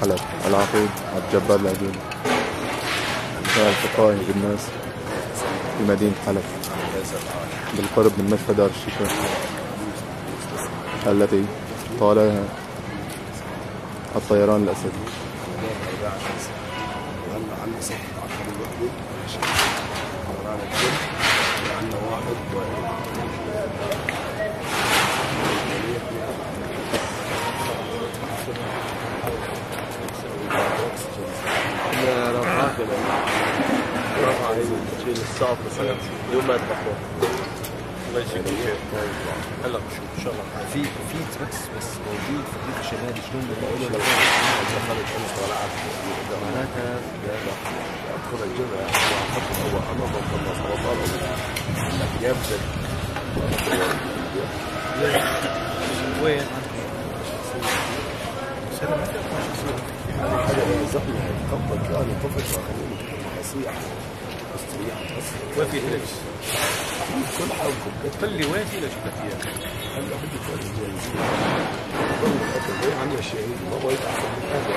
حلب. العقيد عبد الجبار شارع الفقائي بالناس في مدينة حلب. بالقرب من مشفى دار الشفاء التي طالها الطيران الأسدي عندنا واحد رفعت رفع شيل الصعب مثلا يوم ما تروح الله يجزيك خير هلا بشوف. إن شاء الله. في في تركس بس موجود في الريف الشمالي. شلون بنلاقي له معناتها أدخل الجبهة. واحط هو أنا بخلص على طول لكن يبدا وين؟ هذه حاجة زحمه قبل كان طفل واخذين فصيح استريح بس وين في تلبس؟ كل حالكم خلي وين في لك شفتك اياه؟ هلا بدي تقول الجاهزين عندنا الشهيد ما بيطلع في الحاجة